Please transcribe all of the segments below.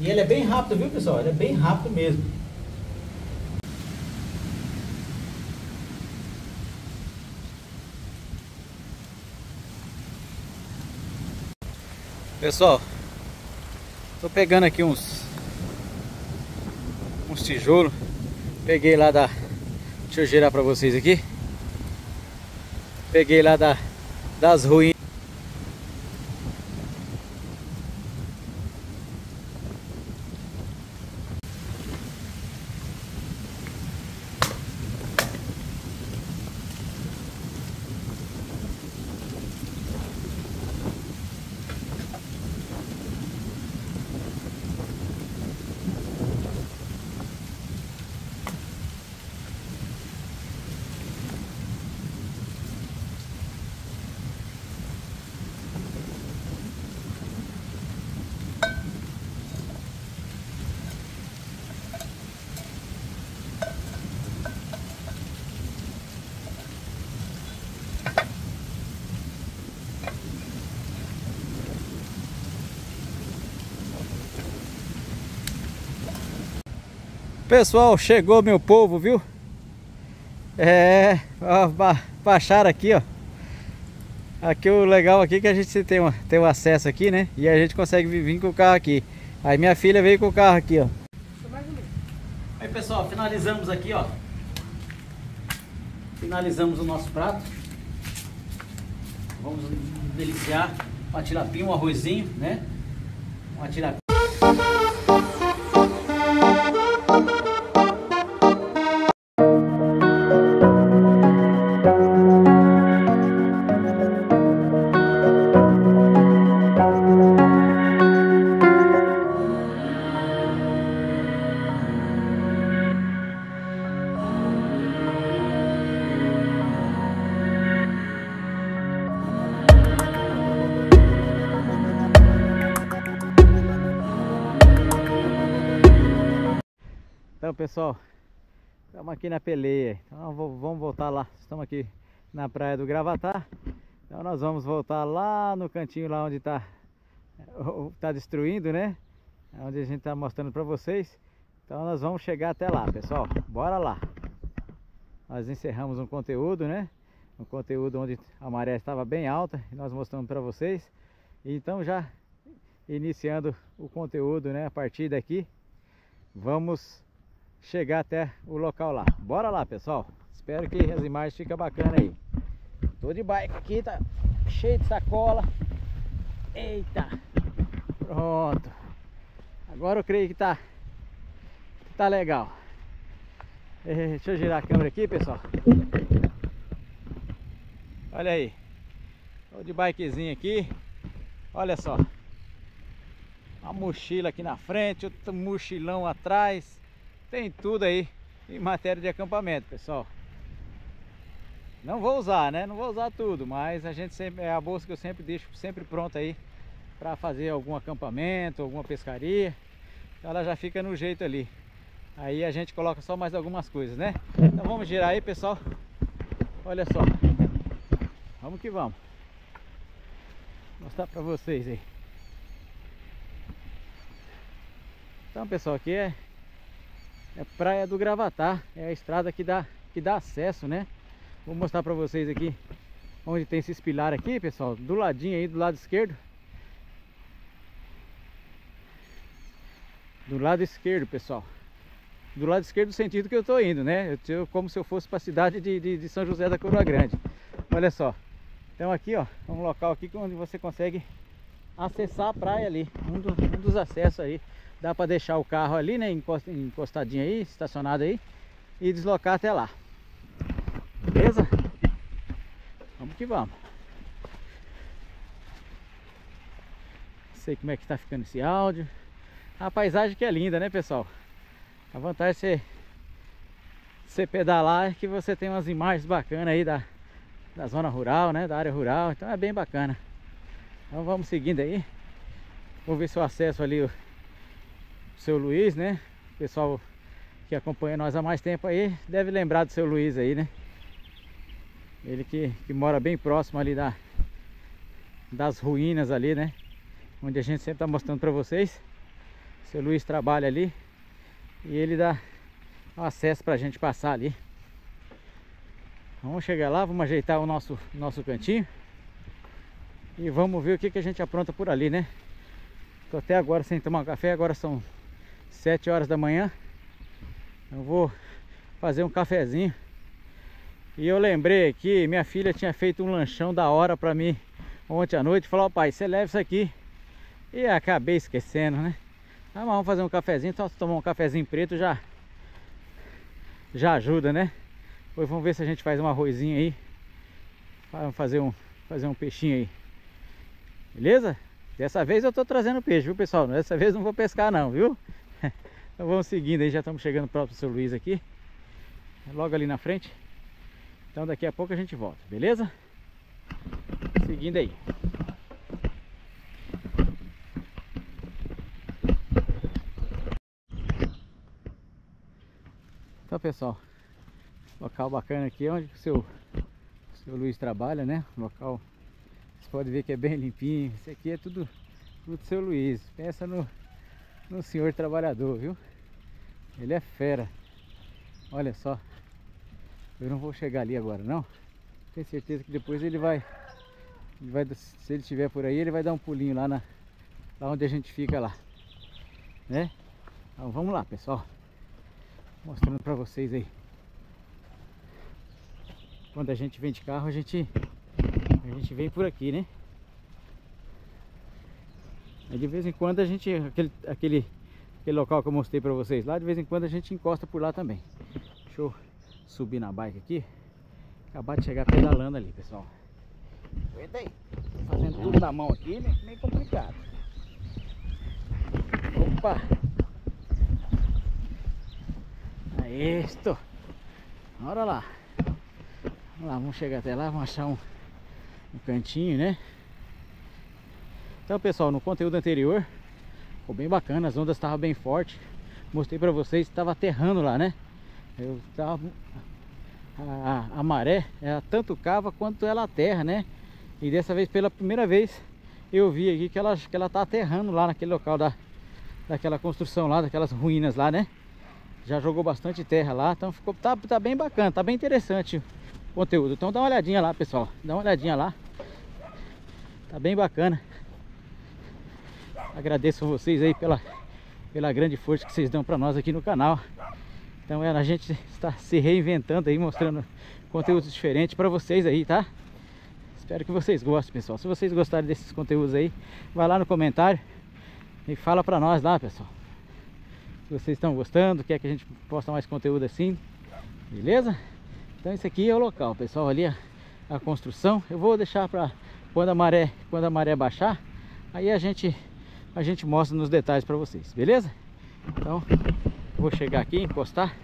E ele é bem rápido, viu pessoal? Ele é bem rápido mesmo. Pessoal, tô pegando aqui uns uns tijolos. Peguei lá da Deixa eu girar para vocês aqui. Peguei lá da das ruínas Pessoal, chegou meu povo, viu? É, ó, ba baixaram aqui, ó. Aqui o legal aqui é que a gente tem, uma, tem o um acesso aqui, né? E a gente consegue vir com o carro aqui. Aí minha filha veio com o carro aqui, ó. Aí pessoal, finalizamos aqui, ó. Finalizamos o nosso prato. Vamos deliciar uma tilapinha, um arrozinho, né? Uma tilapinha. Pessoal, estamos aqui na peleia, então vamos voltar lá, estamos aqui na praia do Gravatar, então nós vamos voltar lá no cantinho lá onde está tá destruindo, né? Onde a gente está mostrando para vocês, então nós vamos chegar até lá pessoal, bora lá! Nós encerramos um conteúdo, né? Um conteúdo onde a maré estava bem alta e nós mostramos para vocês, então já iniciando o conteúdo, né? A partir daqui, vamos chegar até o local lá. Bora lá, pessoal. Espero que as imagens fiquem bacanas aí. Tô de bike aqui, tá cheio de sacola. Eita. Pronto. Agora eu creio que tá, que tá legal. Deixa eu girar a câmera aqui, pessoal. Olha aí. Tô de bikezinho aqui. Olha só. Uma mochila aqui na frente, outro mochilão atrás. Tem tudo aí em matéria de acampamento, pessoal. Não vou usar, né? Não vou usar tudo, mas a gente sempre é a bolsa que eu sempre deixo sempre pronta aí para fazer algum acampamento, alguma pescaria. Ela já fica no jeito ali. Aí a gente coloca só mais algumas coisas, né? Então vamos girar aí, pessoal. Olha só. Vamos que vamos. Vou mostrar para vocês aí. Então, pessoal, aqui é é Praia do Gravatar, é a estrada que dá, que dá acesso, né? Vou mostrar para vocês aqui onde tem esse pilar aqui, pessoal, do ladinho aí, do lado esquerdo. Do lado esquerdo, pessoal. Do lado esquerdo, do sentido que eu tô indo, né? Eu como se eu fosse para a cidade de, de, de, São José da Coroa Grande. Olha só. Então aqui, ó, é um local aqui onde você consegue acessar a praia ali. Um, do, um dos acessos aí. Dá para deixar o carro ali, né? Encostadinho aí, estacionado aí. E deslocar até lá. Beleza? Vamos que vamos. Não sei como é que tá ficando esse áudio. A paisagem que é linda, né, pessoal? A vantagem de você, você pedalar é que você tem umas imagens bacanas aí da, da zona rural, né? Da área rural. Então é bem bacana. Então vamos seguindo aí. Vou ver se eu acesso ali o seu Luiz, né? O pessoal que acompanha nós há mais tempo aí deve lembrar do seu Luiz aí, né? Ele que, que mora bem próximo ali da, das ruínas ali, né? Onde a gente sempre tá mostrando para vocês. O seu Luiz trabalha ali e ele dá acesso pra gente passar ali. Vamos chegar lá, vamos ajeitar o nosso, nosso cantinho. E vamos ver o que, que a gente apronta por ali, né? Tô até agora sem tomar café, agora são 7 horas da manhã. Eu vou fazer um cafezinho. E eu lembrei aqui, minha filha tinha feito um lanchão da hora pra mim ontem à noite. Falou, pai, você leva isso aqui. E acabei esquecendo, né? Ah, mas vamos fazer um cafezinho, só tomar um cafezinho preto já já ajuda, né? Depois vamos ver se a gente faz um arrozinho aí. Vamos fazer um, fazer um peixinho aí. Beleza? Dessa vez eu tô trazendo peixe, viu pessoal? Dessa vez não vou pescar não, viu? Então vamos seguindo aí, já estamos chegando próximo do seu Luiz aqui. Logo ali na frente. Então daqui a pouco a gente volta, beleza? Seguindo aí. Então pessoal, local bacana aqui onde o seu, o seu Luiz trabalha, né? Local, você pode ver que é bem limpinho. Isso aqui é tudo, tudo do seu Luiz. Pensa no, no senhor trabalhador, viu? Ele é fera. Olha só. Eu não vou chegar ali agora não. Tenho certeza que depois ele vai, ele vai se ele estiver por aí, ele vai dar um pulinho lá na lá onde a gente fica lá, né? Então vamos lá, pessoal. Mostrando para vocês aí. Quando a gente vem de carro, a gente a gente vem por aqui, né? Aí de vez em quando a gente aquele aquele aquele local que eu mostrei para vocês lá, de vez em quando a gente encosta por lá também. Deixa eu subir na bike aqui. Acabar de chegar pedalando ali, pessoal. Aguenta aí. Fazendo tudo na mão aqui, né? Meio complicado. Opa! Aí, estou. Bora lá. Vamos lá, vamos chegar até lá, vamos achar um, um cantinho, né? Então, pessoal, no conteúdo anterior, ficou bem bacana, as ondas estavam bem fortes. Mostrei pra vocês, estava aterrando lá, né? Eu tava a, a, maré, ela tanto cava quanto ela aterra, né? E dessa vez, pela primeira vez, eu vi aqui que ela, que ela tá aterrando lá naquele local da, daquela construção lá, daquelas ruínas lá, né? Já jogou bastante terra lá, então ficou, tá, tá bem bacana, tá bem interessante o conteúdo. Então dá uma olhadinha lá, pessoal, dá uma olhadinha lá. Tá bem bacana. Agradeço vocês aí pela, pela grande força que vocês dão para nós aqui no canal. Então é, a gente está se reinventando aí, mostrando conteúdos diferentes para vocês aí, tá? Espero que vocês gostem, pessoal. Se vocês gostarem desses conteúdos aí, vai lá no comentário e fala para nós lá, pessoal. Se vocês estão gostando, quer que a gente posta mais conteúdo assim, beleza? Então esse aqui é o local, pessoal, ali a, a construção. Eu vou deixar para quando a maré, quando a maré baixar, aí a gente a gente mostra nos detalhes para vocês, beleza? Então, Vou chegar aqui, encostar.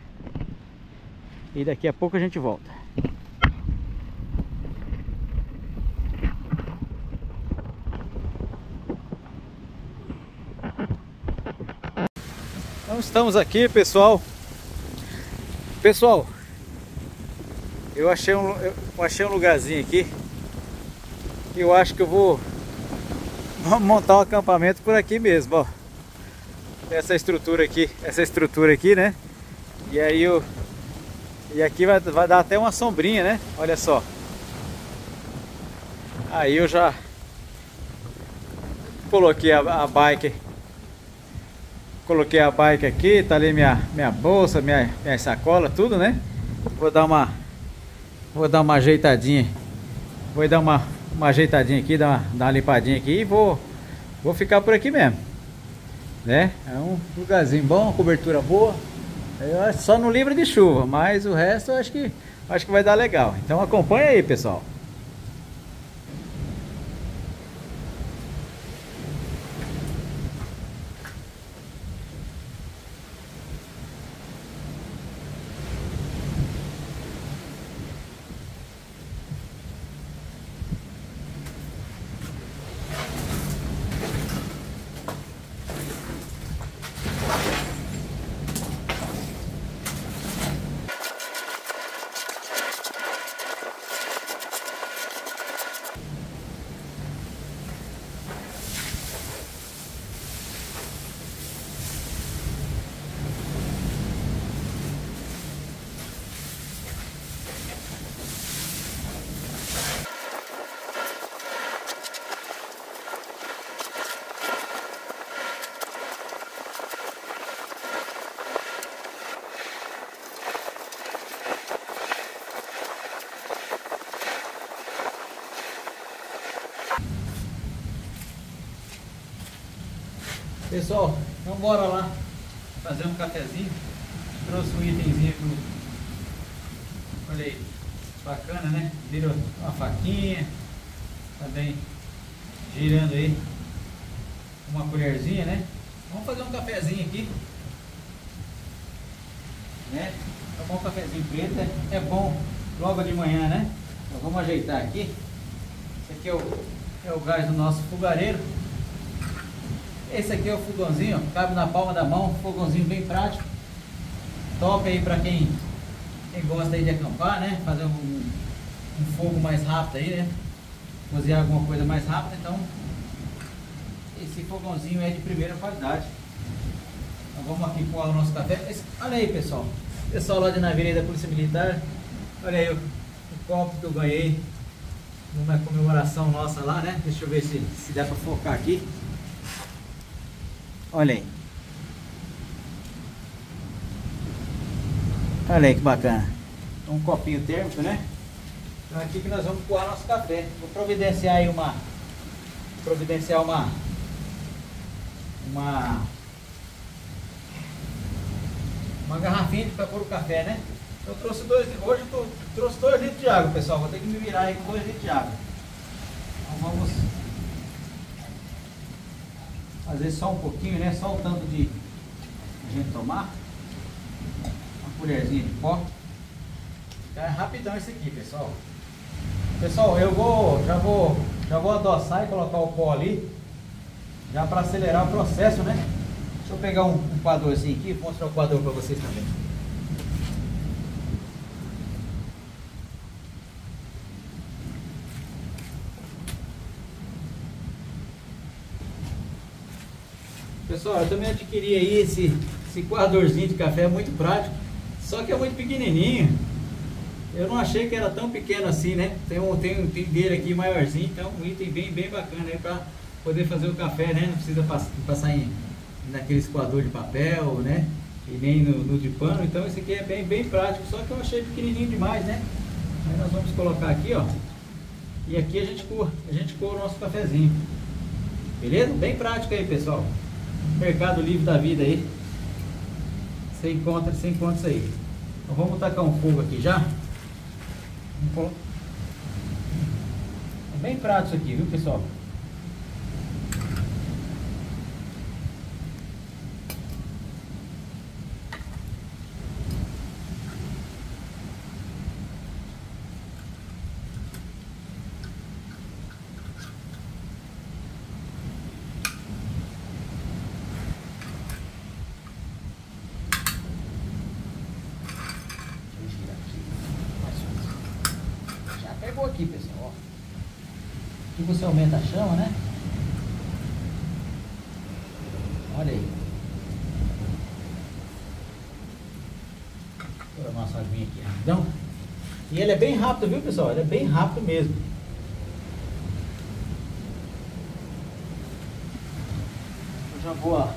E daqui a pouco a gente volta. Então estamos aqui, pessoal. Pessoal, eu achei um, eu achei um lugarzinho aqui. Eu acho que eu vou montar um acampamento por aqui mesmo, ó essa estrutura aqui, essa estrutura aqui, né? E aí o e aqui vai, vai dar até uma sombrinha, né? Olha só. Aí eu já coloquei a, a bike coloquei a bike aqui, tá ali minha, minha bolsa, minha, minha sacola, tudo, né? Vou dar uma vou dar uma ajeitadinha. Vou dar uma, uma ajeitadinha aqui, dar uma, dar uma limpadinha aqui e vou vou ficar por aqui mesmo né? É um lugarzinho bom, cobertura boa. Eu só não livre de chuva, mas o resto eu acho que acho que vai dar legal. Então acompanha aí, pessoal. Pessoal, então bora lá fazer um cafezinho. Trouxe um itemzinho pro... Olha aí, bacana né? Virou uma faquinha, também girando aí uma colherzinha, né? Vamos fazer um cafezinho aqui. Né? Tomar um cafezinho preto é, é bom logo de manhã, né? Então vamos ajeitar aqui. Esse aqui é o, é o gás do nosso fogareiro. Esse aqui é o fogãozinho, cabe na palma da mão, fogãozinho bem prático. Top aí para quem, quem gosta aí de acampar, né? Fazer um, um fogo mais rápido aí, né? Cozinhar alguma coisa mais rápida, então esse fogãozinho é de primeira qualidade. Então vamos aqui pôr o nosso café. Esse, olha aí pessoal, pessoal lá de Naveira da Polícia Militar, olha aí o, o copo que eu ganhei numa comemoração nossa lá, né? Deixa eu ver se, se dá para focar aqui. Olha aí. Olha aí que bacana. Um copinho térmico, né? Então aqui que nós vamos coar nosso café. Vou providenciar aí uma... Providenciar uma... Uma... Uma garrafinha para pôr o café, né? Eu trouxe dois... Hoje eu tô, trouxe dois litros de água, pessoal. Vou ter que me virar aí com dois litros de água. Então vamos fazer só um pouquinho, né? Só o tanto de a gente tomar. Uma colherzinha de pó. É rapidão esse aqui, pessoal. Pessoal, eu vou, já vou, já vou adoçar e colocar o pó ali, já para acelerar o processo, né? Deixa eu pegar um, um aqui, vou mostrar o quadro para vocês também. Pessoal, eu também adquiri aí esse, esse coadorzinho de café, é muito prático, só que é muito pequenininho. Eu não achei que era tão pequeno assim, né? Tem um, tem, tem dele aqui maiorzinho, então um item bem, bem bacana aí para poder fazer o café, né? Não precisa passar, passar em, naquele coador de papel, né? E nem no, no, de pano, então esse aqui é bem, bem prático, só que eu achei pequenininho demais, né? Aí nós vamos colocar aqui, ó. E aqui a gente coa, a gente coa o nosso cafezinho. Beleza? Bem prático aí, pessoal. Mercado Livre da vida aí. Você encontra, você encontra isso aí. Então vamos tacar um fogo aqui já. É bem prático isso aqui, viu pessoal? aqui, pessoal. Aqui você aumenta a chama, né? Olha aí. Vou dar uma aguinha aqui rapidão. E ele é bem rápido, viu, pessoal? Ele é bem rápido mesmo. Eu já vou,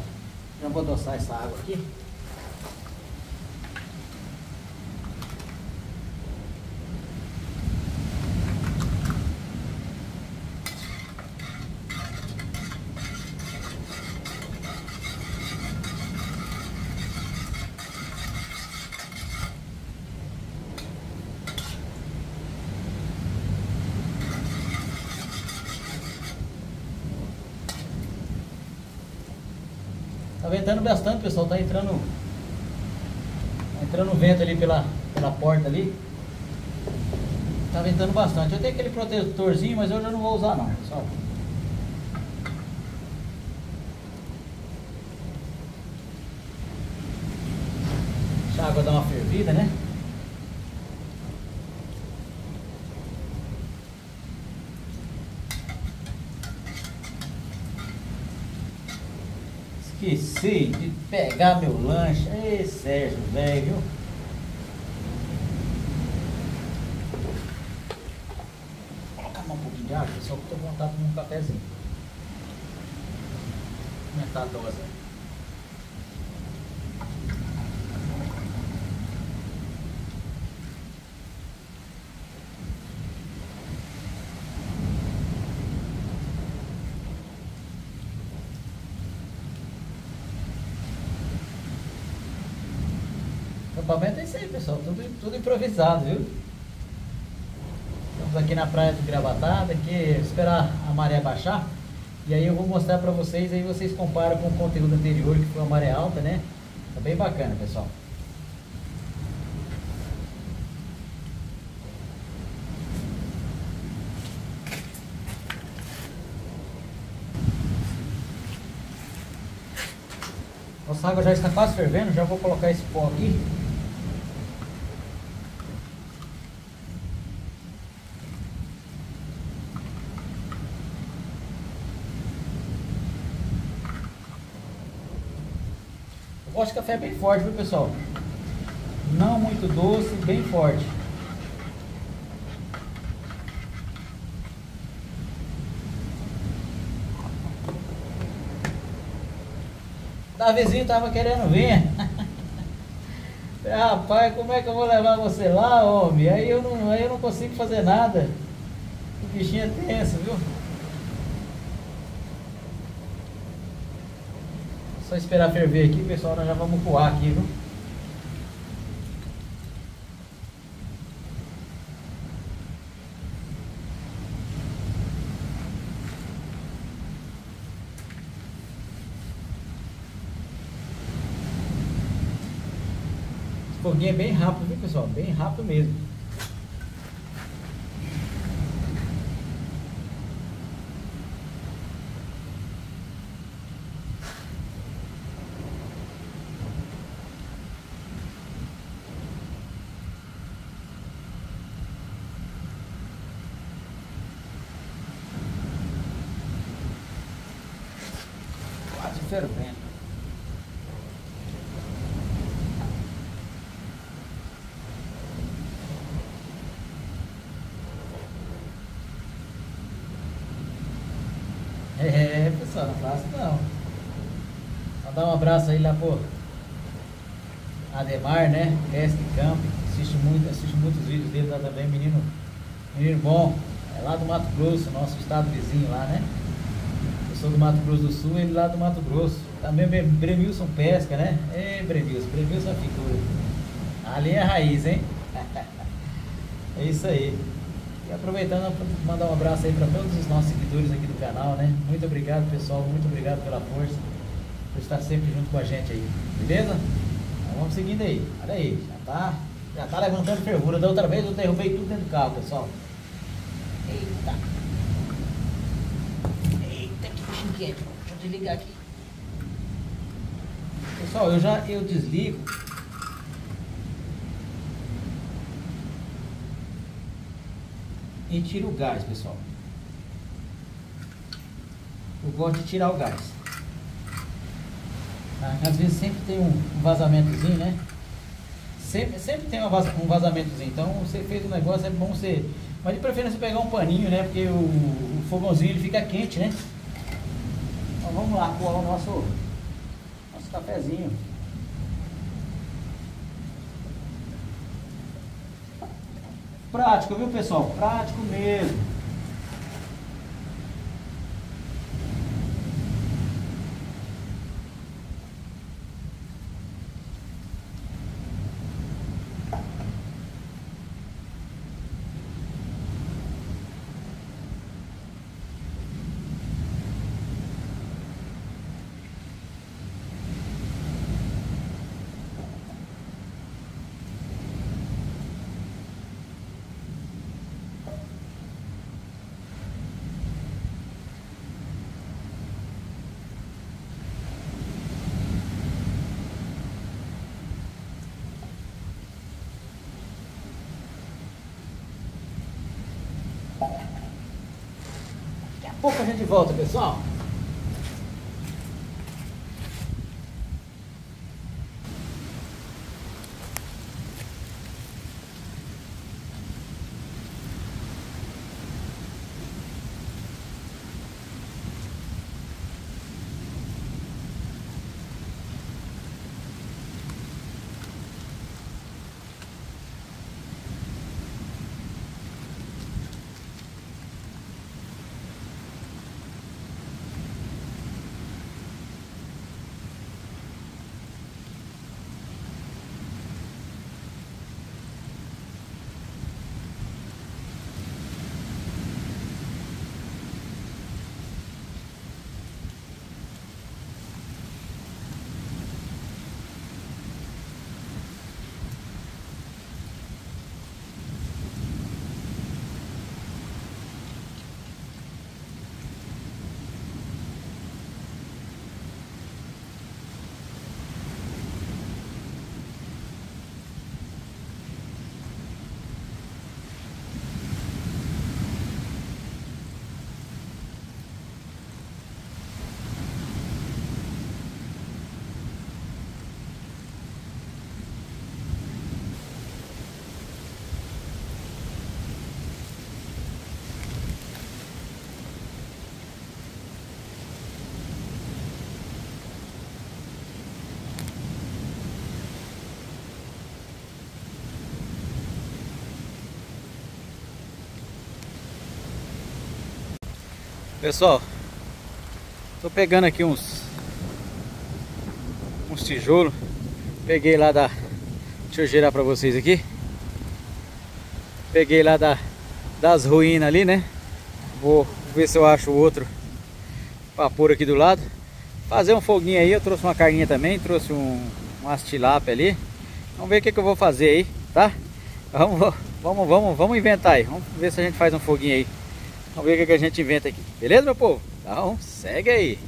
já vou adoçar essa água aqui. Tá ventando bastante, pessoal. Tá entrando. Tá entrando vento ali pela, pela porta ali. Tá ventando bastante. Eu tenho aquele protetorzinho, mas eu já não vou usar não, pessoal. Deixa a água dar uma fervida, né? Esqueci de pegar meu lanche. Ei, Sérgio, velho? Vou colocar um pouquinho de água, só que com vontade de um cafezinho. Aumentar a dose. Acampamento é isso aí, pessoal. Tudo, tudo improvisado, viu? Estamos aqui na praia do Gravatá, daqui esperar a maré baixar. E aí eu vou mostrar pra vocês, aí vocês comparam com o conteúdo anterior, que foi a maré alta, né? Tá bem bacana, pessoal. Nossa água já está quase fervendo, já vou colocar esse pó aqui. Gosto de café bem forte, viu pessoal? Não muito doce, bem forte. Davizinho tava querendo vir. Rapaz, como é que eu vou levar você lá, homem? Aí eu não, aí eu não consigo fazer nada. O bichinho é tenso, viu? Só esperar ferver aqui, pessoal, nós já vamos coar aqui, viu? foguinho é bem rápido, viu pessoal? Bem rápido mesmo. Quase fervendo. É, pessoal, não faço não. Mandar um abraço aí lá pro Ademar, né? Pesca e Camp. Assiste muito, assiste muitos vídeos dele lá também, menino, menino bom. É lá do Mato Grosso, nosso estado vizinho lá, né? Eu sou do Mato Grosso do Sul, ele lá do Mato Grosso. Também Bremilson Pesca, né? É, Bremilson, Bremilson é figura. Ali é a raiz, hein? é isso aí. E aproveitando mandar um abraço aí para todos os nossos seguidores aqui do canal, né? Muito obrigado, pessoal. Muito obrigado pela força, por estar sempre junto com a gente aí. Beleza? Então vamos seguindo aí. Olha aí, já tá, já tá levantando fervura. Da outra vez eu derrubei tudo dentro do carro, pessoal. Eita. Eita, desligar aqui. Pessoal, eu já eu desligo e tira o gás, pessoal. Eu gosto de tirar o gás. Tá? Às vezes sempre tem um vazamentozinho, né? Sempre, sempre tem um vazamentozinho. Então você fez um negócio, é bom você. Mas de preferência pegar um paninho, né? Porque o, o fogãozinho ele fica quente, né? Então vamos lá coar o nosso, nosso cafezinho. Prático, viu pessoal? Prático mesmo. pouco a gente volta, pessoal. Tô pegando aqui uns uns tijolos. Peguei lá da Deixa eu girar pra vocês aqui. Peguei lá da das ruínas ali, né? Vou ver se eu acho outro pra pôr aqui do lado. Fazer um foguinho aí, eu trouxe uma carninha também, trouxe um, um astilápia ali. Vamos ver o que, que eu vou fazer aí, tá? Vamos, vamos, vamos, vamos inventar aí. Vamos ver se a gente faz um foguinho aí. Vamos ver o que, a gente inventa aqui. Beleza, meu povo? Então, segue aí.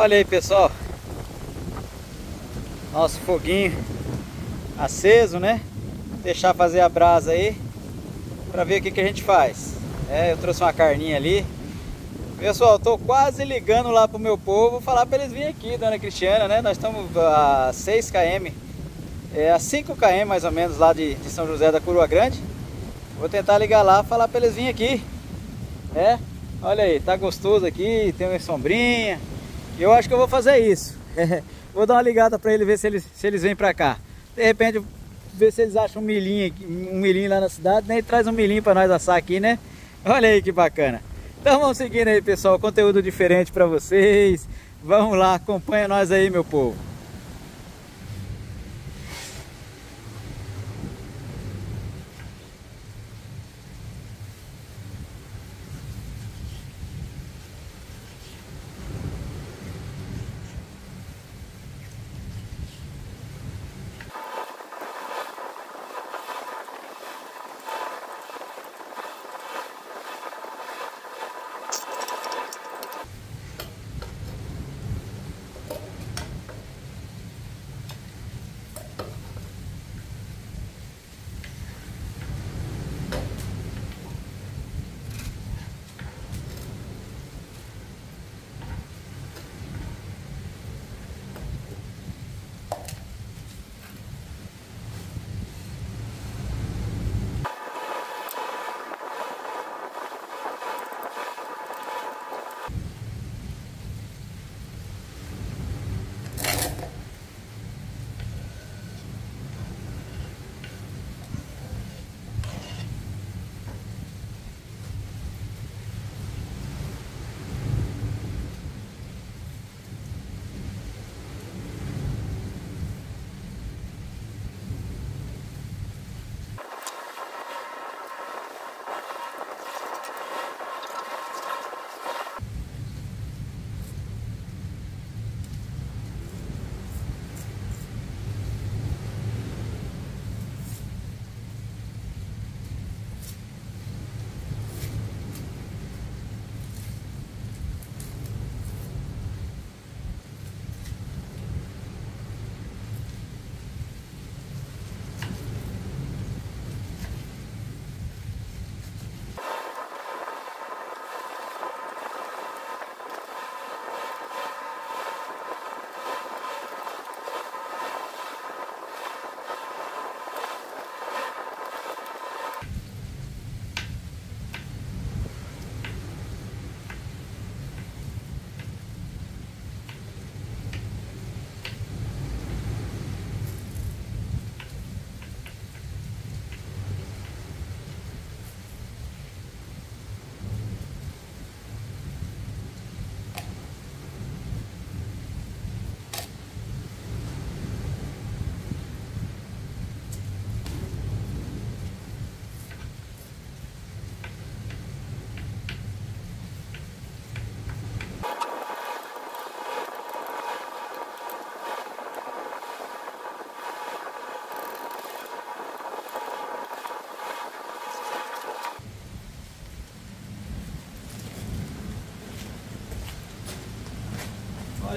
Olha aí pessoal. Nosso foguinho Aceso né? Deixar fazer a brasa aí Pra ver o que, que a gente faz. É, Eu trouxe uma carninha ali. Pessoal, tô quase ligando lá pro meu povo Falar pra eles virem aqui, Dona Cristiana né? Nós estamos a 6 km é, A 5 km mais ou menos lá de, de São José da Curua Grande. Vou tentar ligar lá Falar pra eles virem aqui. É, olha aí, tá gostoso aqui Tem uma sombrinha eu acho que eu vou fazer isso. vou dar uma ligada para ele ver se eles, se eles vêm para cá. De repente, ver se eles acham um milhinho, um milhinho lá na cidade, né? E traz um milhinho para nós assar aqui, né? Olha aí que bacana. Então vamos seguindo aí, pessoal. Conteúdo diferente para vocês. Vamos lá, acompanha nós aí, meu povo.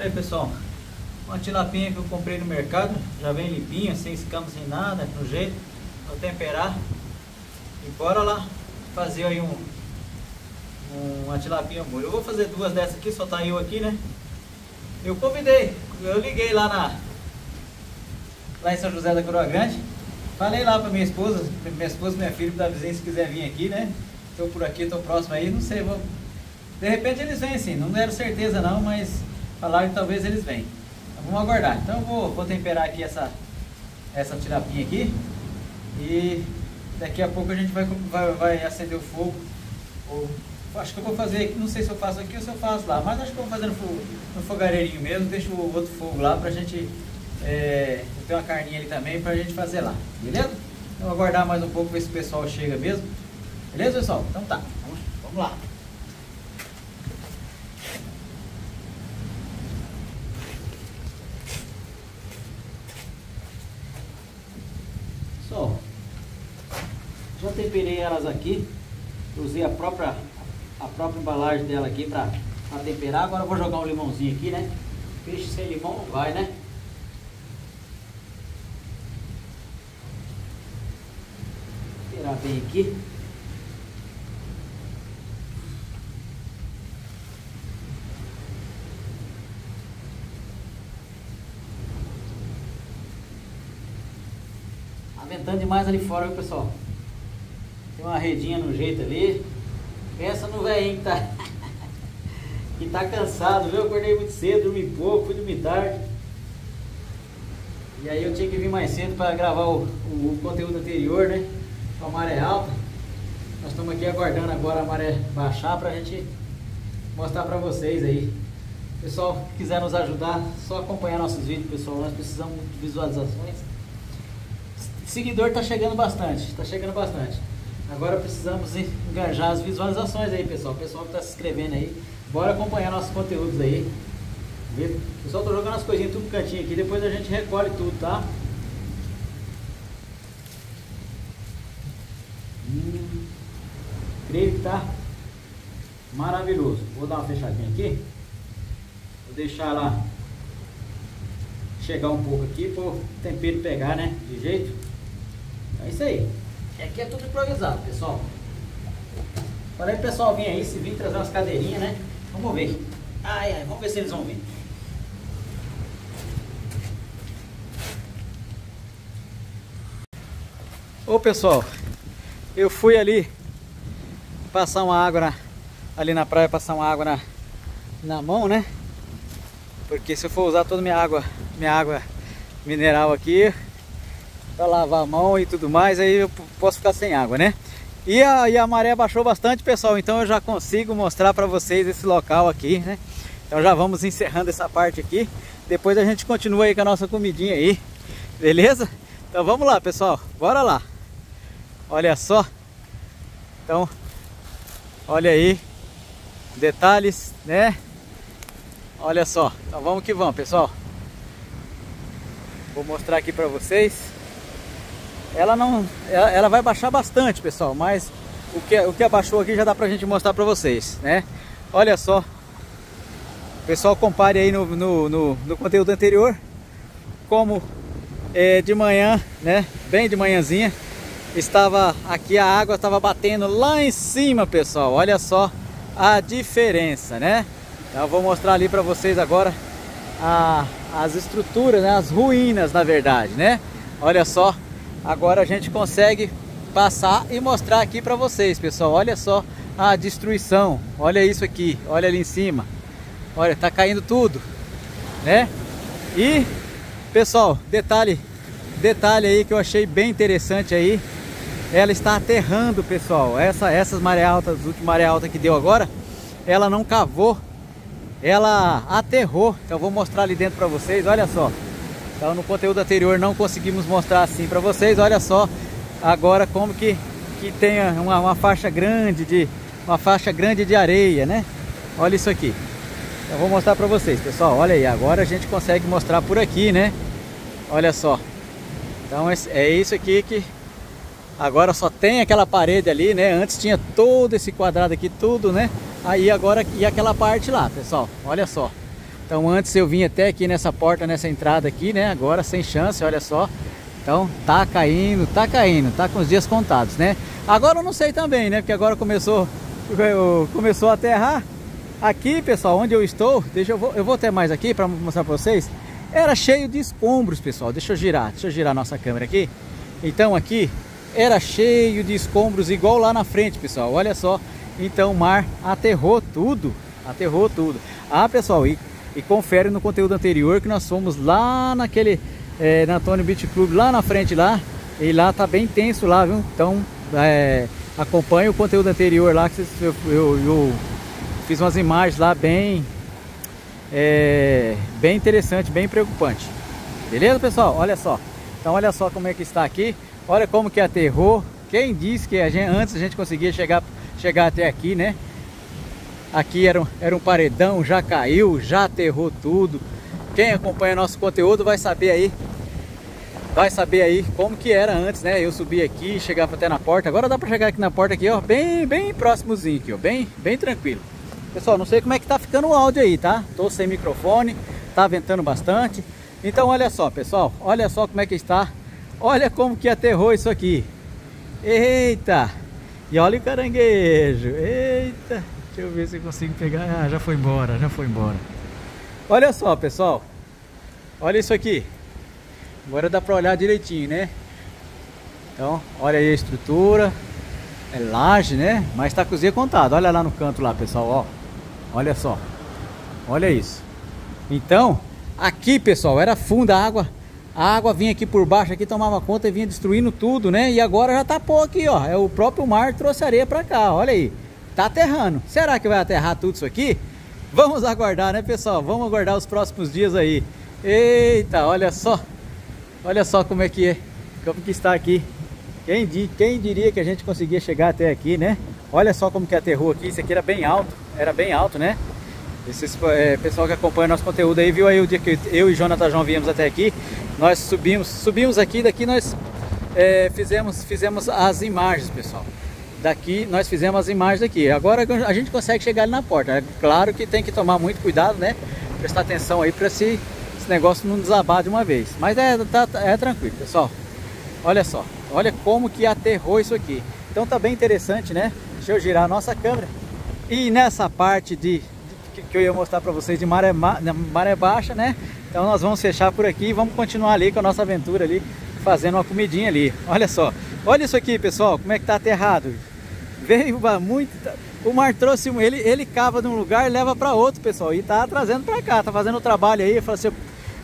Olha aí pessoal, uma tilapinha que eu comprei no mercado, já vem limpinha, sem escamas, sem nada, no jeito, vou temperar e bora lá fazer aí um, um uma tilapinha molho. Eu vou fazer duas dessas aqui, só tá eu aqui, né? Eu convidei, eu liguei lá na lá em São José da Coroa Grande, falei lá pra minha esposa, minha esposa e minha filha da vizinha se quiser vir aqui, né? Tô por aqui, tô próximo aí, não sei, vou... De repente eles vêm sim, não deram certeza não, mas falaram que talvez eles venham. Então, vamos aguardar. Então eu vou, vou temperar aqui essa, essa tirapinha aqui. E daqui a pouco a gente vai, vai, vai acender o fogo. Ou, acho que eu vou fazer, não sei se eu faço aqui ou se eu faço lá, mas acho que eu vou fazer no, no fogareirinho mesmo, deixo o outro fogo lá pra gente é, ter uma carninha ali também pra gente fazer lá, beleza? Então aguardar mais um pouco, ver se o pessoal chega mesmo. Beleza, pessoal? Então tá, vamos, vamos lá. Já temperei elas aqui. Usei a própria, a própria embalagem dela aqui para temperar. Agora vou jogar um limãozinho aqui, né? Peixe sem limão não vai, né? Tirar bem aqui. Tá ventando demais ali fora, viu pessoal? Tem uma redinha no jeito ali. Pensa no velhinho que tá, que tá cansado, viu? Eu acordei muito cedo, dormi pouco, fui dormir tarde. E aí eu tinha que vir mais cedo para gravar o, o, o, conteúdo anterior, né? Com a maré alta. Nós estamos aqui aguardando agora a maré baixar para a gente mostrar para vocês aí. Pessoal, que quiser nos ajudar, só acompanhar nossos vídeos, pessoal. Nós precisamos de visualizações. Seguidor tá chegando bastante, tá chegando bastante. Agora precisamos engajar as visualizações aí, pessoal. O pessoal que está se inscrevendo aí, bora acompanhar nossos conteúdos aí. Pessoal tá jogando as coisinhas tudo no cantinho aqui, depois a gente recolhe tudo, tá? Hum, creio que tá maravilhoso. Vou dar uma fechadinha aqui. Vou deixar lá chegar um pouco aqui para o tempero pegar, né? De jeito. É isso aí. Aqui é tudo improvisado, pessoal. Falei pro pessoal vir aí, se vir trazer umas cadeirinhas, né? Vamos ver. Ai, ai, vamos ver se eles vão vir. Ô pessoal, eu fui ali passar uma água na, ali na praia, passar uma água na, na mão, né? Porque se eu for usar toda minha água, minha água mineral aqui, para lavar a mão e tudo mais, aí eu posso ficar sem água, né? E a, e a maré baixou bastante, pessoal, então eu já consigo mostrar para vocês esse local aqui, né? Então já vamos encerrando essa parte aqui. Depois a gente continua aí com a nossa comidinha aí, beleza? Então vamos lá, pessoal, bora lá. Olha só. Então, olha aí, detalhes, né? Olha só, então vamos que vamos, pessoal. Vou mostrar aqui para vocês ela não ela, ela, vai baixar bastante pessoal mas o que, o que abaixou aqui já dá pra gente mostrar pra vocês né? Olha só. Pessoal compare aí no, no, no, no conteúdo anterior como é, de manhã né? Bem de manhãzinha estava aqui a água estava batendo lá em cima pessoal. Olha só a diferença né? Então, eu vou mostrar ali para vocês agora a, as estruturas né? As ruínas na verdade né? Olha só Agora a gente consegue passar e mostrar aqui para vocês, pessoal. Olha só a destruição. Olha isso aqui, olha ali em cima. Olha, tá caindo tudo, né? E, pessoal, detalhe, detalhe aí que eu achei bem interessante aí. Ela está aterrando, pessoal. Essa, essas maré altas, as últimas maré alta que deu agora, ela não cavou, ela aterrou. Então eu vou mostrar ali dentro para vocês. Olha só. Então no conteúdo anterior não conseguimos mostrar assim para vocês. Olha só agora como que, que tem uma, uma, faixa grande de uma faixa grande de areia, né? Olha isso aqui. Eu vou mostrar para vocês, pessoal. Olha aí, agora a gente consegue mostrar por aqui, né? Olha só. Então é isso aqui que agora só tem aquela parede ali, né? Antes tinha todo esse quadrado aqui, tudo, né? Aí agora e aquela parte lá, pessoal. Olha só. Então antes eu vim até aqui nessa porta, nessa entrada aqui, né? Agora sem chance, olha só. Então tá caindo, tá caindo, tá com os dias contados, né? Agora eu não sei também, né? Porque agora começou, começou a aterrar. Aqui, pessoal, onde eu estou, deixa eu vou, eu vou até mais aqui para mostrar para vocês. Era cheio de escombros, pessoal. Deixa eu girar, deixa eu girar nossa câmera aqui. Então aqui era cheio de escombros igual lá na frente, pessoal. Olha só. Então o mar aterrou tudo, aterrou tudo. Ah, pessoal, e e confere no conteúdo anterior que nós fomos lá naquele é, na Antônio Beach Club lá na frente lá. E lá tá bem tenso lá viu? Então é, acompanhe o conteúdo anterior lá que eu, eu, eu fiz umas imagens lá bem é, bem interessante bem preocupante. Beleza pessoal? Olha só. Então olha só como é que está aqui. Olha como que aterrou. Quem disse que a gente, antes a gente conseguia chegar chegar até aqui né Aqui era um, era um paredão, já caiu, já aterrou tudo. Quem acompanha nosso conteúdo vai saber aí vai saber aí como que era antes, né? Eu subi aqui, chegava até na porta. Agora dá para chegar aqui na porta aqui, ó, bem, bem próximozinho aqui, ó, bem, bem tranquilo. Pessoal, não sei como é que tá ficando o áudio aí, tá? Tô sem microfone, tá ventando bastante. Então olha só, pessoal, olha só como é que está. Olha como que aterrou isso aqui. Eita! E olha o caranguejo. Eita! Deixa eu ver se eu consigo pegar. Ah, já foi embora, já foi embora. Olha só, pessoal. Olha isso aqui. Agora dá para olhar direitinho, né? Então, olha aí a estrutura. É laje, né? Mas tá cozinha contado. Olha lá no canto lá, pessoal, ó. Olha só. Olha isso. Então, aqui, pessoal, era funda a água. A água vinha aqui por baixo, aqui tomava conta e vinha destruindo tudo, né? E agora já tapou aqui, ó. É o próprio mar trouxe areia para cá, olha aí. Tá aterrando. Será que vai aterrar tudo isso aqui? Vamos aguardar, né, pessoal? Vamos aguardar os próximos dias aí. Eita, olha só. Olha só como é que é. Como que está aqui. Quem, quem diria que a gente conseguia chegar até aqui, né? Olha só como que aterrou aqui. Isso aqui era bem alto. Era bem alto, né? Esse é, pessoal que acompanha nosso conteúdo aí viu aí o dia que eu e Jonathan João viemos até aqui. Nós subimos, subimos aqui, daqui nós é, fizemos, fizemos as imagens, pessoal. Daqui nós fizemos as imagens daqui. Agora a gente consegue chegar ali na porta. É claro que tem que tomar muito cuidado, né? Prestar atenção aí para se esse negócio não desabar de uma vez. Mas é, tá, é tranquilo, pessoal. Olha só, olha como que aterrou isso aqui. Então tá bem interessante, né? Deixa eu girar a nossa câmera. E nessa parte de que eu ia mostrar para vocês de maré, maré baixa, né? Então nós vamos fechar por aqui e vamos continuar ali com a nossa aventura ali, fazendo uma comidinha ali. Olha só, olha isso aqui, pessoal, como é que tá aterrado. Veio muito... O mar trouxe, ele, ele cava de um lugar e leva para outro, pessoal. E tá trazendo para cá, tá fazendo o trabalho aí. Assim,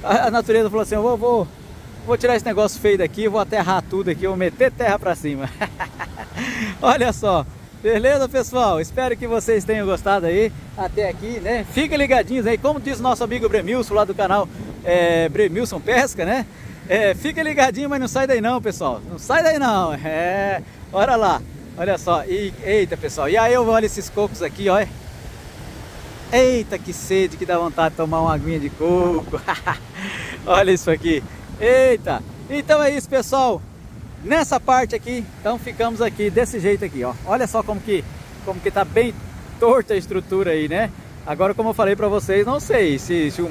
a, natureza falou assim, eu vou, vou, vou tirar esse negócio feio daqui, vou aterrar tudo aqui, vou meter terra para cima. Olha só, beleza pessoal? Espero que vocês tenham gostado aí até aqui, né? Fiquem ligadinhos aí, como diz nosso amigo Bremilson lá do canal é, Bremilson Pesca, né? É, fica ligadinho, mas não sai daí não, pessoal. Não sai daí não. É, olha lá. Olha só, e, eita pessoal, e aí eu olho esses cocos aqui, olha. Eita, que sede, que dá vontade de tomar uma aguinha de coco. olha isso aqui. Eita, então é isso pessoal. Nessa parte aqui, então ficamos aqui desse jeito aqui, ó. Olha só como que, como que tá bem torta a estrutura aí, né? Agora, como eu falei para vocês, não sei se, se,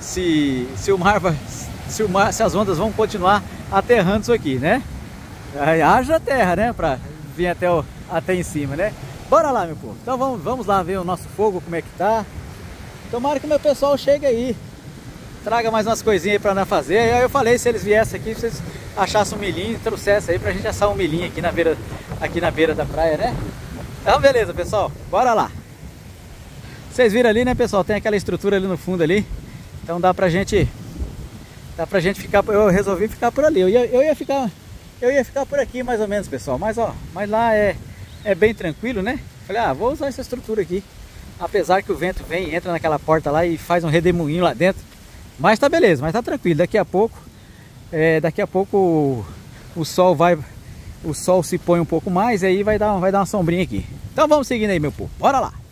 se, se o mar vai, se, o mar, se as ondas vão continuar aterrando isso aqui, né? Aí, haja terra, né? Pra vir até, o, até em cima, né? Bora lá, meu povo. Então vamos, vamos lá ver o nosso fogo, como é que tá. Tomara que o meu pessoal chegue aí. Traga mais umas coisinhas para nós fazer. Aí eu falei, se eles viessem aqui, vocês achassem um milhinho, trouxessem aí pra gente assar um milhinho aqui na beira, aqui na beira da praia, né? Então beleza, pessoal. Bora lá. Vocês viram ali, né, pessoal? Tem aquela estrutura ali no fundo ali. Então dá pra gente... Dá pra gente ficar... Eu resolvi ficar por ali. Eu ia, eu ia ficar eu ia ficar por aqui mais ou menos, pessoal. Mas ó, mas lá é, é bem tranquilo, né? Falei, ah, vou usar essa estrutura aqui. Apesar que o vento vem, entra naquela porta lá e faz um redemoinho lá dentro. Mas tá beleza, mas tá tranquilo. Daqui a pouco, é, daqui a pouco o, o sol vai, o sol se põe um pouco mais e aí vai dar, vai dar uma sombrinha aqui. Então vamos seguindo aí, meu povo. Bora lá!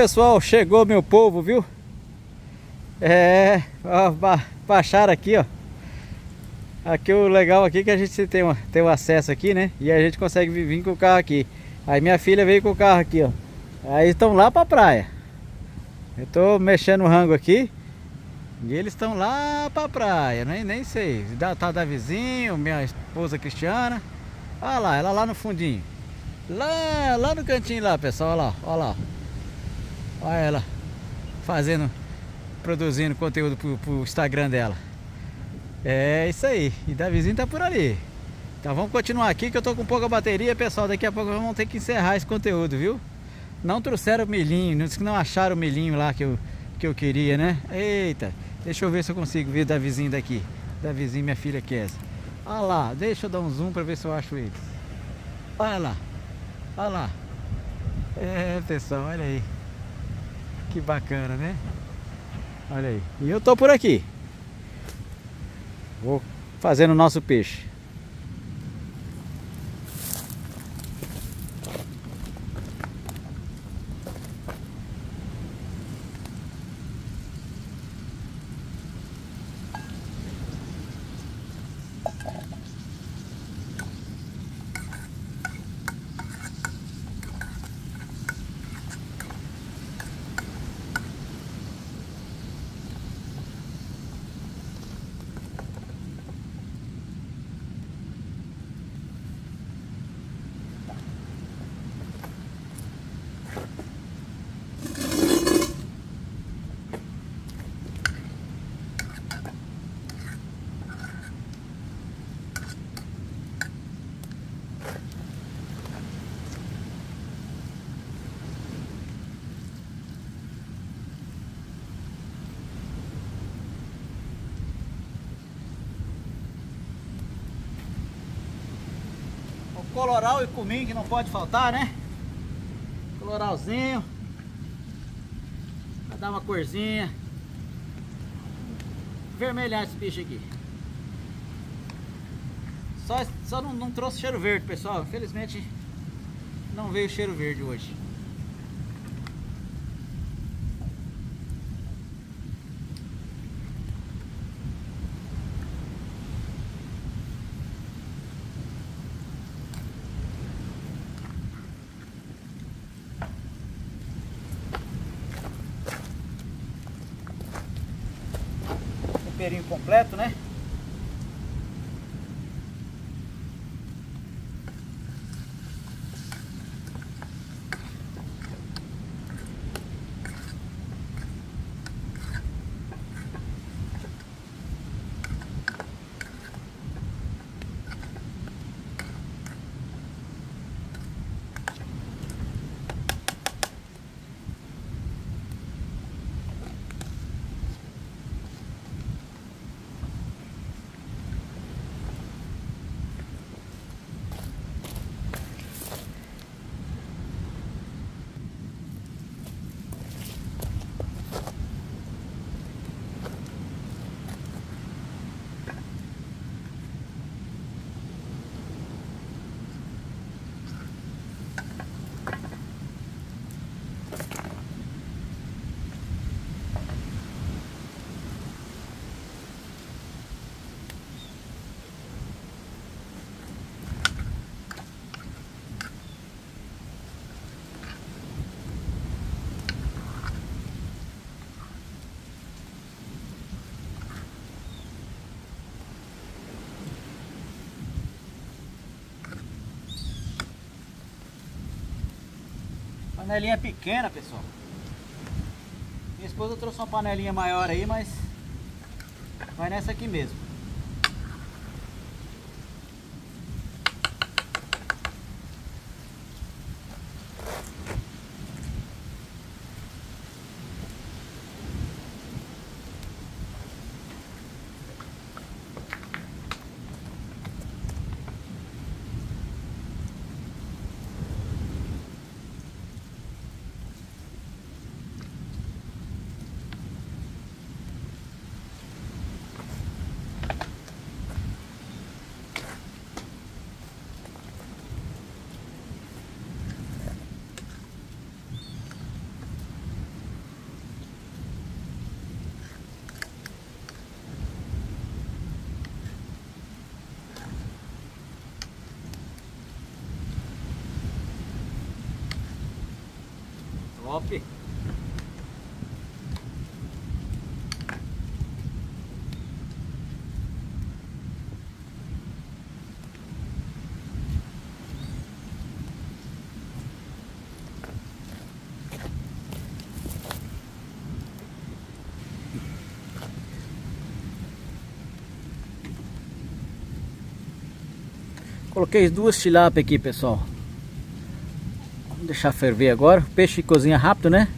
Pessoal, chegou meu povo, viu? É, ó, ba baixaram aqui, ó. Aqui o legal aqui é que a gente tem, um, tem um acesso aqui, né? E a gente consegue vir com o carro aqui. Aí minha filha veio com o carro aqui, ó. Aí estão lá pra praia. Eu tô mexendo o rango aqui. E eles estão lá pra praia, nem, nem sei. Tá da vizinho, minha esposa Cristiana. Olha lá, ela lá no fundinho. Lá, lá no cantinho lá, pessoal, olha lá, olha lá. Olha ela fazendo, produzindo conteúdo pro, pro Instagram dela. É isso aí. E da vizinha tá por ali. Então vamos continuar aqui que eu tô com pouca bateria, pessoal. Daqui a pouco vamos ter que encerrar esse conteúdo, viu? Não trouxeram o milhinho, não, não acharam o milhinho lá que eu, que eu queria, né? Eita, deixa eu ver se eu consigo ver da vizinha daqui. Da vizinha, minha filha Kézia. Olha lá, deixa eu dar um zoom para ver se eu acho eles. Olha lá, olha lá. É, pessoal, olha aí. Que bacana, né? Olha aí. E eu tô por aqui. Vou fazendo o nosso peixe. Coloral e cumim que não pode faltar, né? Coloralzinho. Pra dar uma corzinha. Vermelhar esse bicho aqui. Só, só não, não trouxe cheiro verde, pessoal. Infelizmente não veio cheiro verde hoje. temperinho completo, né? Panelinha pequena, pessoal. Minha esposa trouxe uma panelinha maior aí, mas vai nessa aqui mesmo. Top. Coloquei duas tilápias aqui, pessoal. Deixar ferver agora. O peixe cozinha rápido, né?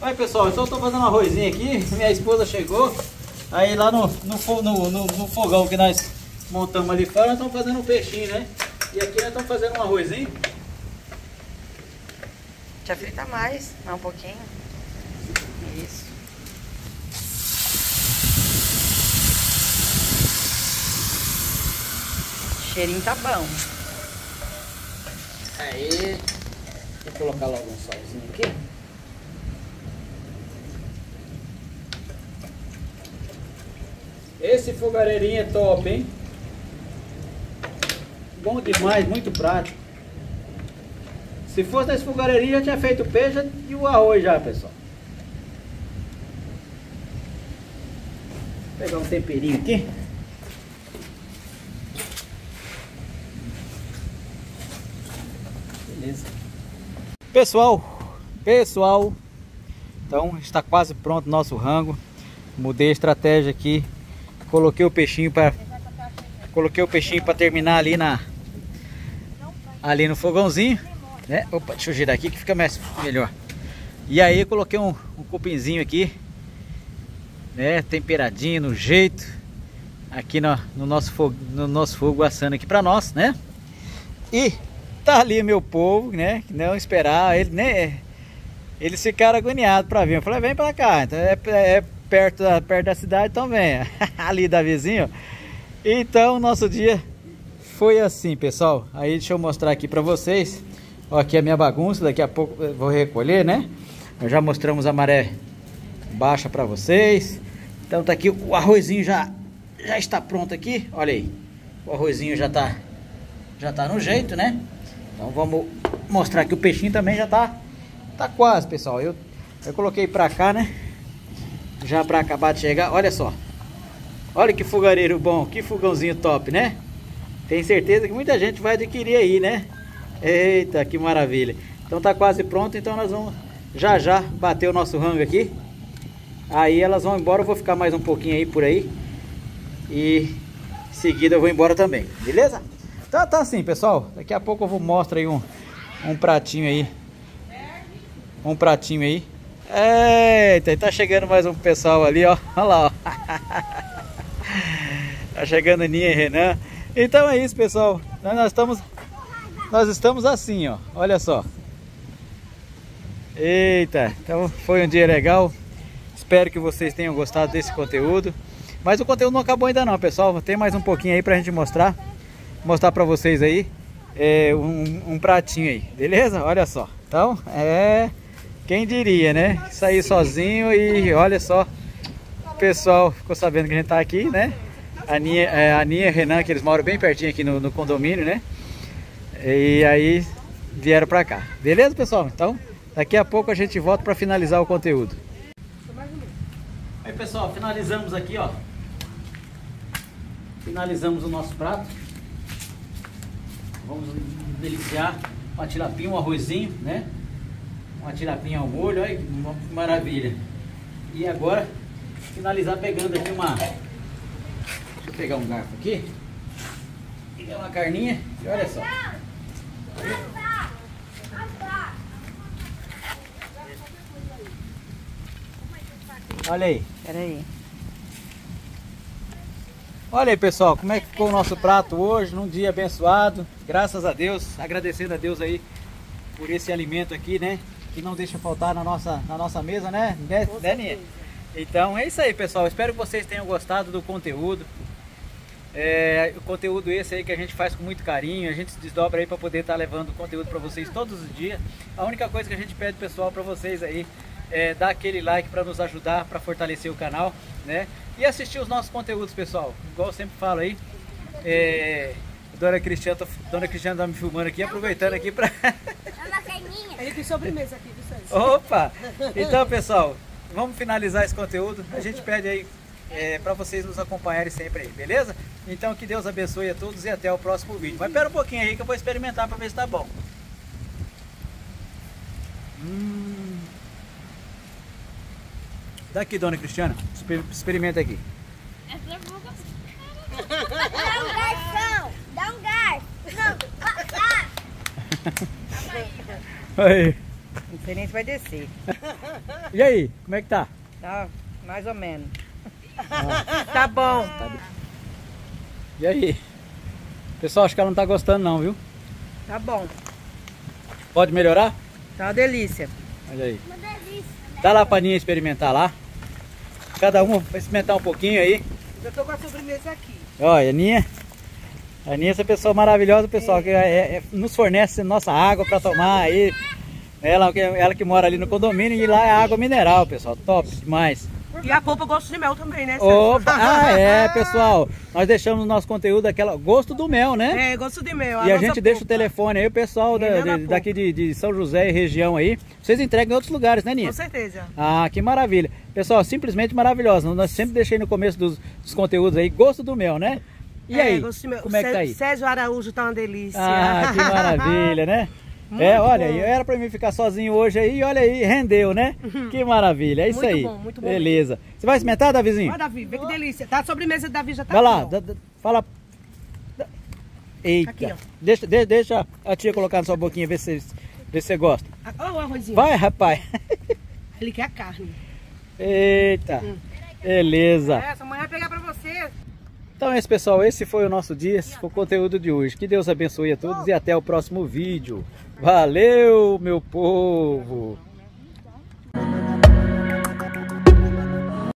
Aí pessoal, então eu tô fazendo um arrozinho aqui. Minha esposa chegou. Aí lá no, no, no, no, no fogão que nós montamos ali fora, nós estamos fazendo um peixinho, né? E aqui nós estamos fazendo um arrozinho. Já frita mais, mais um pouquinho. Isso. Cheirinho tá bom. Aí, vou colocar logo um solzinho aqui. Esse fogareirinho é top, hein? Bom demais, muito prático. Se fosse nesse fogareirinho, já tinha feito o peixe e o arroz já, pessoal. Vou pegar um temperinho aqui. Beleza. Pessoal, pessoal, então está quase pronto nosso rango. Mudei a estratégia aqui. Coloquei o peixinho para coloquei o peixinho para terminar ali na ali no fogãozinho, né? Opa, deixa eu girar aqui que fica mais melhor. E aí coloquei um, um cupinzinho aqui, né? Temperadinho no jeito, aqui no, no nosso fogo, no nosso fogo assando aqui para nós, né? E tá ali meu povo, né? Que não esperar, ele né? Eles ficaram agoniados para vir. Eu falei, vem para cá, então é, é perto, da, perto da cidade, então vem. ali da vizinho. Então, nosso dia foi assim, pessoal. Aí deixa eu mostrar aqui para vocês. Ó, aqui é a minha bagunça, daqui a pouco vou recolher, né? Nós já mostramos a maré baixa para vocês. Então tá aqui o arrozinho já já está pronto aqui. Olha aí. O arrozinho já tá já tá no jeito, né? Então vamos mostrar que o peixinho também já tá, tá quase, pessoal. Eu, eu coloquei pra cá, né? Já pra acabar de chegar. Olha só. Olha que fogareiro bom, que fogãozinho top, né? Tenho certeza que muita gente vai adquirir aí, né? Eita, que maravilha. Então tá quase pronto, então nós vamos já já bater o nosso rango aqui. Aí elas vão embora, eu vou ficar mais um pouquinho aí por aí. E em seguida eu vou embora também, beleza? Tá, tá assim, pessoal. Daqui a pouco eu vou mostrar aí um, um pratinho aí. Um pratinho aí. Eita, tá chegando mais um pessoal ali, ó. Olha lá, ó. Tá chegando Ninha e Renan. Então é isso, pessoal. Nós estamos nós estamos assim, ó. Olha só. Eita, então foi um dia legal. Espero que vocês tenham gostado desse conteúdo. Mas o conteúdo não acabou ainda não, pessoal. Tem mais um pouquinho aí pra gente mostrar mostrar para vocês aí é, um, um, pratinho aí, beleza? Olha só. Então, é... Quem diria, né? Sair sozinho e olha só. O pessoal ficou sabendo que a gente tá aqui, né? A Aninha, é, a Aninha e a Renan, que eles moram bem pertinho aqui no, no condomínio, né? E aí vieram pra cá. Beleza, pessoal? Então, daqui a pouco a gente volta para finalizar o conteúdo. Aí, pessoal, finalizamos aqui, ó. Finalizamos o nosso prato. Vamos deliciar uma tilapinha, um arrozinho, né? Uma tilapinha ao molho, olha que maravilha. E agora, finalizar pegando aqui uma... Deixa eu pegar um garfo aqui. Pegar uma carninha e olha só. Olha aí. Pera aí. Olha aí pessoal, como é que ficou o nosso prato hoje, num dia abençoado, graças a Deus, agradecendo a Deus aí por esse alimento aqui, né, que não deixa faltar na nossa, na nossa mesa, né, né, né Então é isso aí pessoal, espero que vocês tenham gostado do conteúdo, é, o conteúdo esse aí que a gente faz com muito carinho, a gente se desdobra aí para poder estar tá levando conteúdo para vocês todos os dias. A única coisa que a gente pede pessoal para vocês aí é dar aquele like para nos ajudar, para fortalecer o canal, né? E assistir os nossos conteúdos, pessoal. Igual eu sempre falo aí, é, Dona Cristiana, tô, Dona Cristiana tá me filmando aqui, aproveitando aqui para É uma caninha. Ele tem sobremesa aqui, Vicente. Opa! Então, pessoal, vamos finalizar esse conteúdo. A gente pede aí é, para vocês nos acompanharem sempre aí, beleza? Então, que Deus abençoe a todos e até o próximo vídeo. Mas espera um pouquinho aí que eu vou experimentar para ver se tá bom. Hum. Daqui, Dona Cristiana. Exper- Experimenta aqui. Dá um garçom. Dá um garfo. Não, ah, ah. Aí. Não sei nem se vai descer. E aí, como é que tá? Tá, mais ou menos. Tá bom. E aí? Pessoal, acho que ela não tá gostando não, viu? Tá bom. Pode melhorar? Tá uma delícia. Olha aí. Uma delícia. Dá lá pra Aninha experimentar lá. Cada um vai experimentar um pouquinho aí. Eu tô com a sobremesa aqui. Olha, Aninha. A Aninha, essa pessoa maravilhosa, pessoal, que é- é- nos fornece nossa água para tomar aí. Ela, que- ela que mora ali no condomínio e lá é água mineral, pessoal. Top demais. E a polpa gosto de mel também, né? Opa! Ah, é, pessoal. Nós deixamos no nosso conteúdo aquela gosto do mel, né? É, gosto de mel. E a gente deixa o telefone aí, o pessoal da- a de- daqui de, de São José e região aí. Vocês entregam em outros lugares, né, Ninha? Com certeza. Ah, que maravilha. Pessoal, simplesmente maravilhosa. Nós sempre deixei no começo dos, dos conteúdos aí, gosto do mel, né? E É, aí, de mel. como é que tá aí? Sérgio Araújo tá uma delícia. Ah, que maravilha, né? é, olha, aí, era pra mim ficar sozinho hoje aí, olha aí, rendeu, né? Que maravilha, é isso Muito aí. bom, muito bom. Beleza. Você vai experimentar, Davizinho? Ó, Davi, vê que delícia. Tá, a sobremesa do Davi já tá Vai lá, dá- dá- fala. Eita. Aqui, deixa, deixa, deixa a tia colocar na sua boquinha, ver se, ver se você gosta. Ah, Ó o arrozinho. Vai, rapaz. Ele quer a carne. Eita. Beleza. É, essa mãe vai pegar pra você. Então é isso, pessoal. Esse foi o nosso dia, esse foi o conteúdo de hoje. Que Deus abençoe a todos e até o próximo vídeo. Valeu, meu povo!